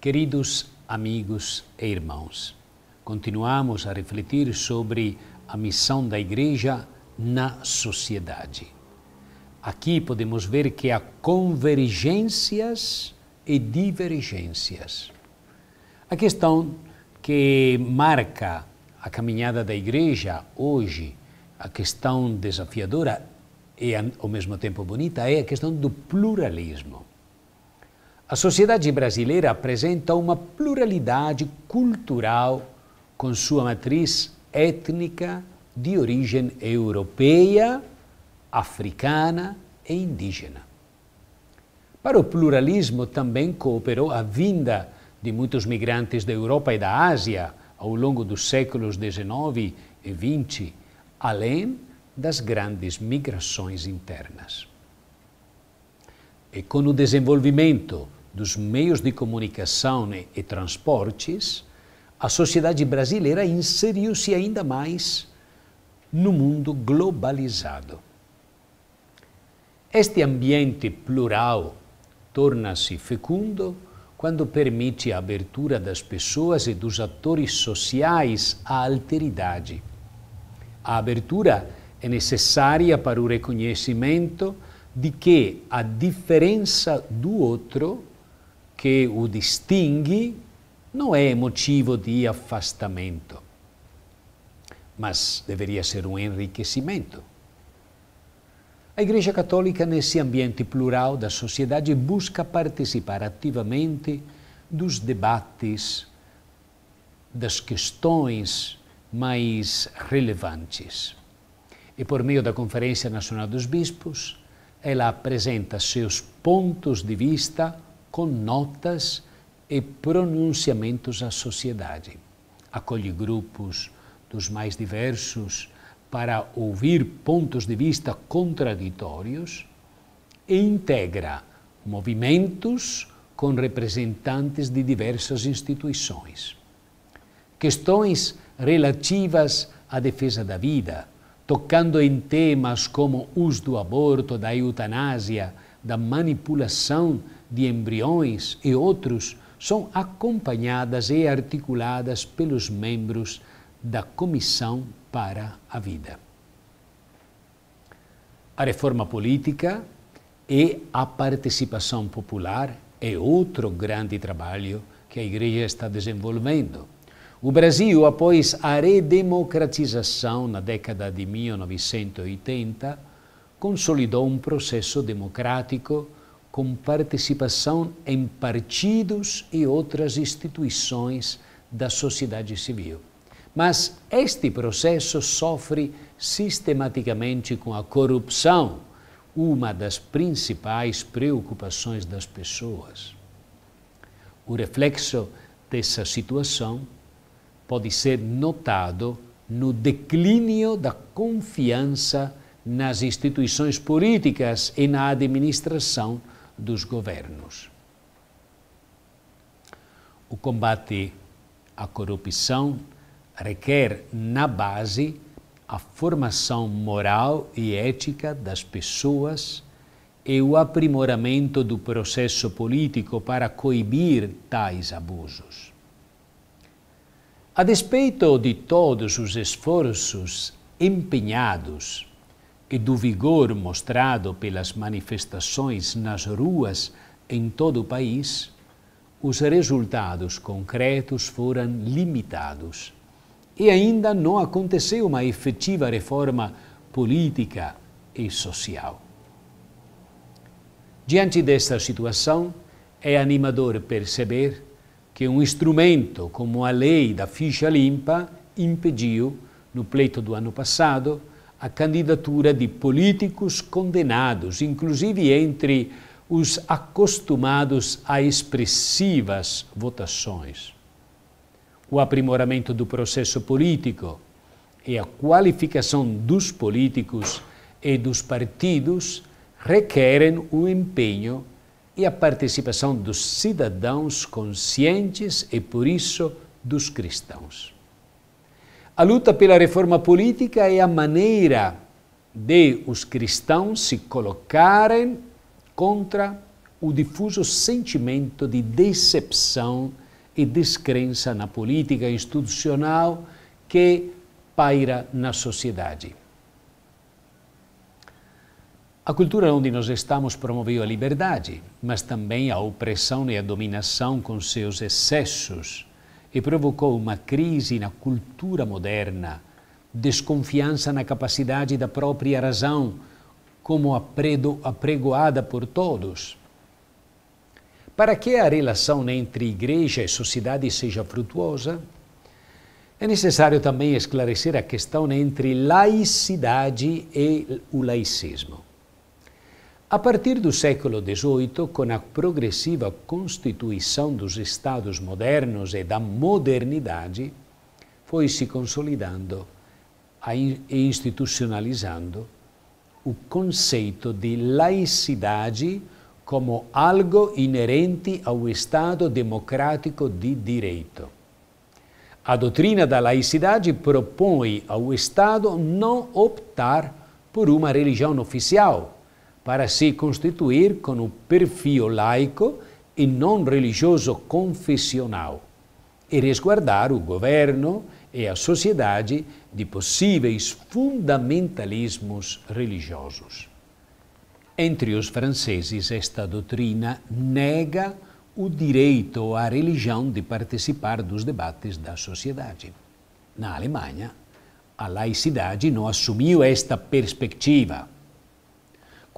Queridos amigos e irmãos, continuamos a refletir sobre a missão da Igreja na sociedade. Aqui podemos ver que há convergências e divergências. A questão que marca a caminhada da Igreja hoje, a questão desafiadora e ao mesmo tempo bonita, é a questão do pluralismo. A sociedade brasileira apresenta uma pluralidade cultural com sua matriz étnica de origem europeia, africana e indígena. Para o pluralismo também cooperou a vinda de muitos migrantes da Europa e da Ásia ao longo dos séculos XIX e XX, além das grandes migrações internas. E com o desenvolvimento dos meios de comunicação e transportes, a sociedade brasileira inseriu-se ainda mais no mundo globalizado. Este ambiente plural torna-se fecundo quando permite a abertura das pessoas e dos atores sociais à alteridade. A abertura é necessária para o reconhecimento de que a diferença do outro que o distingue não é motivo de afastamento, mas deveria ser um enriquecimento. A Igreja Católica, nesse ambiente plural da sociedade, busca participar ativamente dos debates, das questões mais relevantes. E por meio da Conferência Nacional dos Bispos, ela apresenta seus pontos de vista com notas e pronunciamentos à sociedade. Acolhe grupos dos mais diversos para ouvir pontos de vista contraditórios e integra movimentos com representantes de diversas instituições. Questões relativas à defesa da vida, tocando em temas como uso do aborto, da eutanásia, da manipulação de embriões e outros são acompanhadas e articuladas pelos membros da Comissão para a Vida. A reforma política e a participação popular é outro grande trabalho que a Igreja está desenvolvendo. O Brasil, após a redemocratização na década de 1980, consolidou um processo democrático com participação em partidos e outras instituições da sociedade civil. Mas este processo sofre sistematicamente com a corrupção, uma das principais preocupações das pessoas. O reflexo dessa situação pode ser notado no declínio da confiança nas instituições políticas e na administração dos governos. O combate à corrupção requer, na base, a formação moral e ética das pessoas e o aprimoramento do processo político para coibir tais abusos. A despeito de todos os esforços empenhados e do vigor mostrado pelas manifestações nas ruas em todo o país, os resultados concretos foram limitados e ainda não aconteceu uma efetiva reforma política e social. Diante desta situação, é animador perceber que um instrumento como a lei da ficha limpa impediu, no pleito do ano passado, a candidatura de políticos condenados, inclusive entre os acostumados a expressivas votações. O aprimoramento do processo político e a qualificação dos políticos e dos partidos requerem o empenho e a participação dos cidadãos conscientes e, por isso, dos cristãos. A luta pela reforma política é a maneira de os cristãos se colocarem contra o difuso sentimento de decepção e descrença na política institucional que paira na sociedade. A cultura onde nós estamos promoveu a liberdade, mas também a opressão e a dominação com seus excessos e provocou uma crise na cultura moderna, desconfiança na capacidade da própria razão, como apregoada por todos. Para que a relação entre igreja e sociedade seja frutuosa, é necessário também esclarecer a questão entre laicidade e o laicismo. A partir do século XVIII, com a progressiva constituição dos Estados modernos e da modernidade, foi se consolidando e institucionalizando o conceito de laicidade como algo inerente ao Estado democrático de direito. A doutrina da laicidade propõe ao Estado não optar por uma religião oficial para se constituir com o perfil laico e não religioso confessional e resguardar o governo e a sociedade de possíveis fundamentalismos religiosos. Entre os franceses, esta doutrina nega o direito à religião de participar dos debates da sociedade. Na Alemanha, a laicidade não assumiu esta perspectiva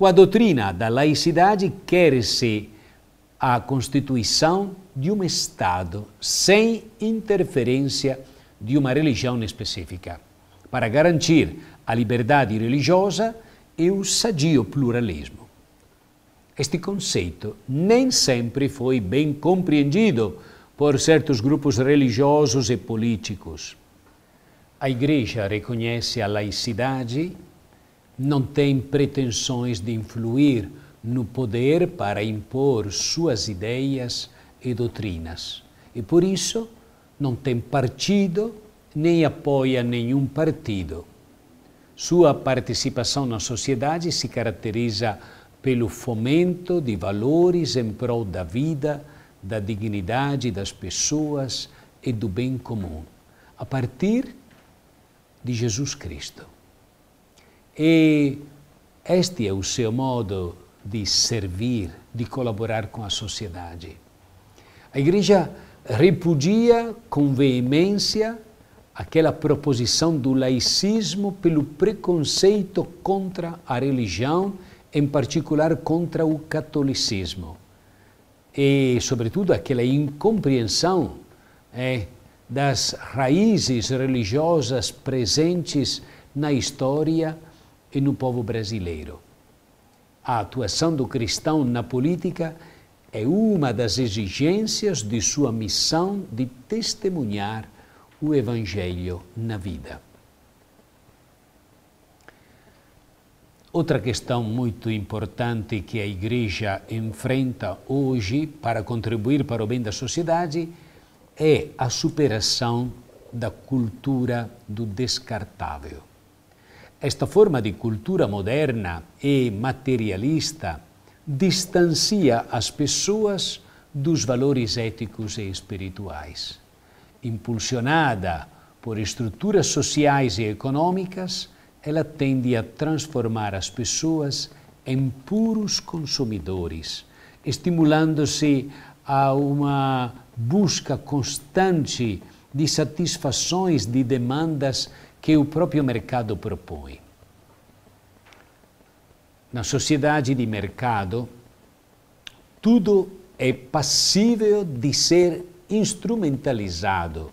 com a doutrina da laicidade, quer-se a constituição de um Estado sem interferência de uma religião específica, para garantir a liberdade religiosa e o sadio pluralismo. Este conceito nem sempre foi bem compreendido por certos grupos religiosos e políticos. A Igreja reconhece a laicidade não tem pretensões de influir no poder para impor suas ideias e doutrinas. E por isso não tem partido nem apoia nenhum partido. Sua participação na sociedade se caracteriza pelo fomento de valores em prol da vida, da dignidade das pessoas e do bem comum, a partir de Jesus Cristo. E este é o seu modo de servir, de colaborar com a sociedade. A Igreja repudia com veemência aquela proposição do laicismo pelo preconceito contra a religião, em particular contra o catolicismo. E, sobretudo, aquela incompreensão é, das raízes religiosas presentes na história e no povo brasileiro. A atuação do cristão na política é uma das exigências de sua missão de testemunhar o Evangelho na vida. Outra questão muito importante que a Igreja enfrenta hoje para contribuir para o bem da sociedade é a superação da cultura do descartável. Esta forma de cultura moderna e materialista distancia as pessoas dos valores éticos e espirituais. Impulsionada por estruturas sociais e econômicas, ela tende a transformar as pessoas em puros consumidores, estimulando-se a uma busca constante de satisfações de demandas que o próprio mercado propõe. Na sociedade de mercado, tudo é passível de ser instrumentalizado,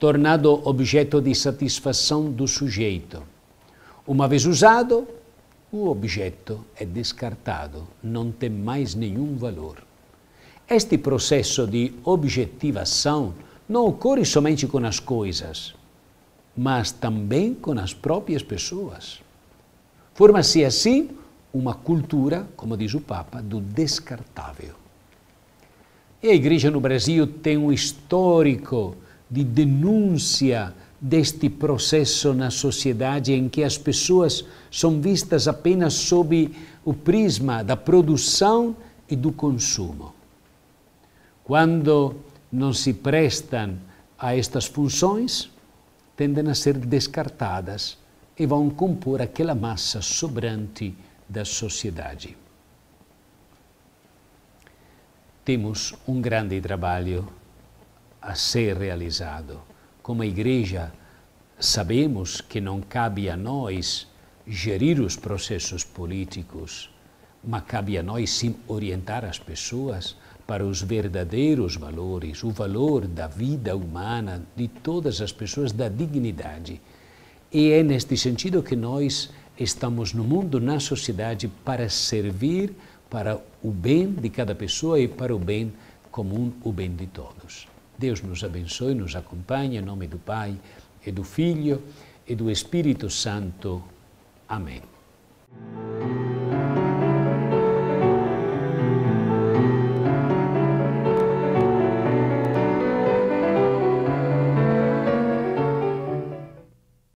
tornado objeto de satisfação do sujeito. Uma vez usado, o objeto é descartado, não tem mais nenhum valor. Este processo de objetivação não ocorre somente com as coisas, mas também com as próprias pessoas. Forma-se assim uma cultura, como diz o Papa, do descartável. E a Igreja no Brasil tem um histórico de denúncia deste processo na sociedade em que as pessoas são vistas apenas sob o prisma da produção e do consumo. Quando não se prestam a estas funções, tendem a ser descartadas e vão compor aquela massa sobrante da sociedade. Temos um grande trabalho a ser realizado. Como igreja, sabemos que não cabe a nós gerir os processos políticos, mas cabe a nós sim orientar as pessoas para os verdadeiros valores, o valor da vida humana de todas as pessoas, da dignidade. E é neste sentido que nós estamos no mundo, na sociedade, para servir para o bem de cada pessoa e para o bem comum, o bem de todos. Deus nos abençoe, nos acompanhe, em nome do Pai e do Filho e do Espírito Santo. Amém.